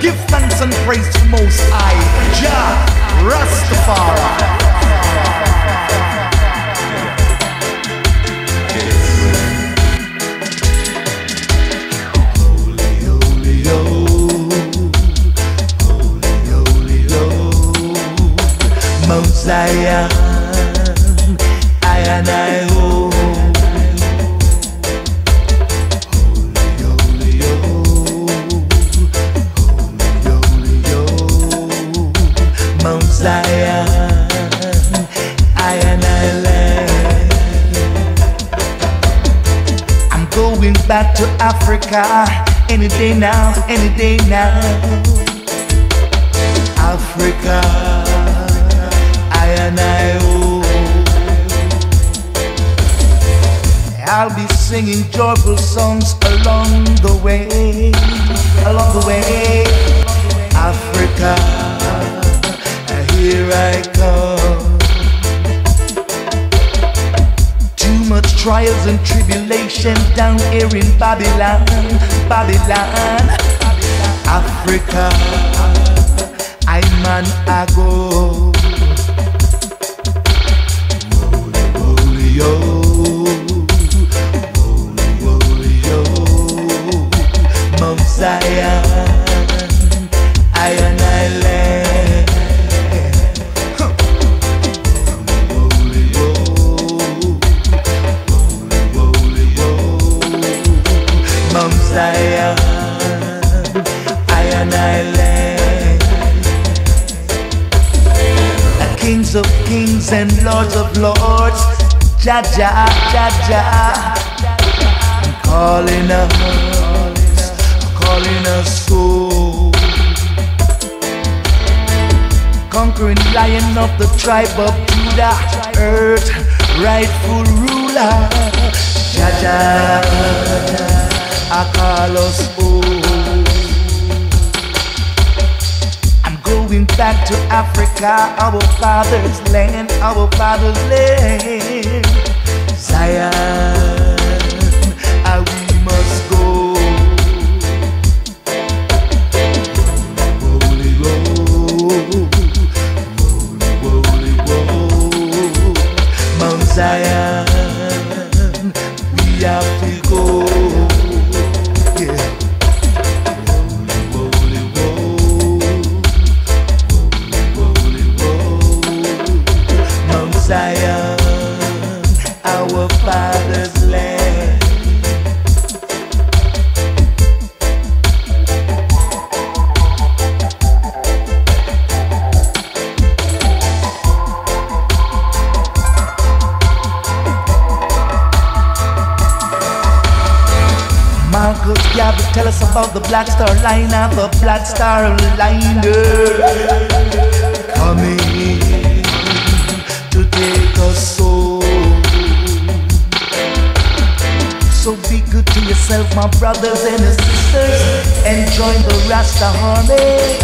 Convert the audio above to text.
Give thanks and praise to Most High, Jah Rastafari. Mount Zion, I and I Zion, I and I land. I'm going back to Africa any day now, any day now. Africa, I and I oh. I'll be singing joyful songs along the way, trials and tribulation down here in Babylon, Babylon, Africa. I man I go. Zion, I I Mount Zion, I and I land. Kings of kings and lords of lords, Jah Jah, I'm calling us, calling us home. Conquering lion of the tribe of Judah, earth rightful ruler, Jah I home. I'm going back to Africa, our father's land, our father's land. Zion, ah, we must go. Holy road, holy, holy road. Mount Zion, we have to go. Marcus Garvey tell us about the Black Star Liner, the Black Star Liner coming to take us home. So be good to yourself, my brothers and sisters, and join the Rasta army.